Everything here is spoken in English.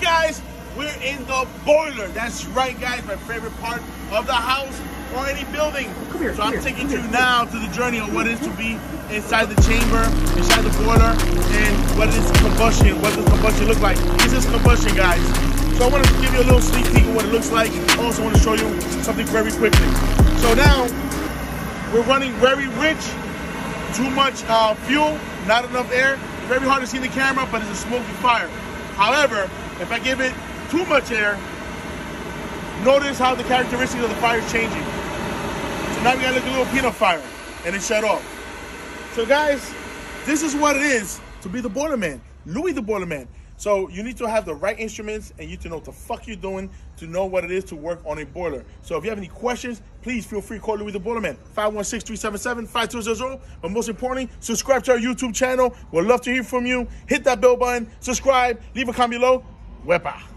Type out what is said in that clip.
guys, we're in the boiler. That's right, guys, my favorite part of the house or any building. Come here, so I'm here, taking you here. now to the journey of what it is to be inside the chamber, inside the boiler, and what is combustion, what does combustion look like. This is combustion, guys. So I want to give you a little sneak peek of what it looks like. Also want to show you something very quickly. So now, we're running very rich, too much uh, fuel, not enough air. Very hard to see in the camera, but it's a smoky fire. However, if I give it too much air, notice how the characteristics of the fire is changing. So now we got a little peanut fire, and it shut off. So guys, this is what it is to be the boiler man, Louie the boiler man. So you need to have the right instruments and you need to know what the fuck you're doing to know what it is to work on a boiler. So if you have any questions, please feel free to call Louie the Boiler Man, 516-377-5200. But most importantly, subscribe to our YouTube channel. We'd love to hear from you. Hit that bell button, subscribe, leave a comment below. Wepa.